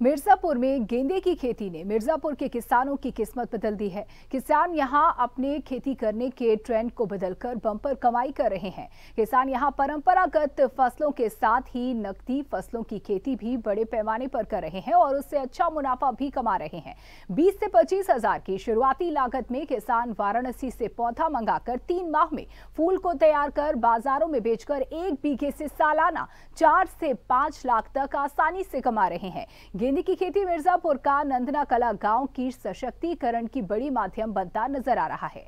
मिर्जापुर में गेंदे की खेती ने मिर्जापुर के किसानों की किस्मत बदल दी है। किसान यहाँ अपने खेती करने के ट्रेंड को बदलकर बम्पर कमाई कर रहे हैं। किसान यहाँ परंपरागत फ़सलों के साथ ही नकदी फ़सलों की खेती भी बड़े पैमाने पर कर रहे हैं और उससे अच्छा मुनाफा भी कमा रहे हैं। 20 से पच्चीस हज़ार की शुरुआती लागत में किसान वाराणसी से पौधा मंगाकर तीन माह में फूल को तैयार कर बाजारों में बेचकर एक बीघे से सालाना चार से पाँच लाख तक आसानी से कमा रहे हैं। गेंदे की खेती मिर्जापुर का नंदना कला गाँव की सशक्तिकरण की बड़ी माध्यम बनता नज़र आ रहा है।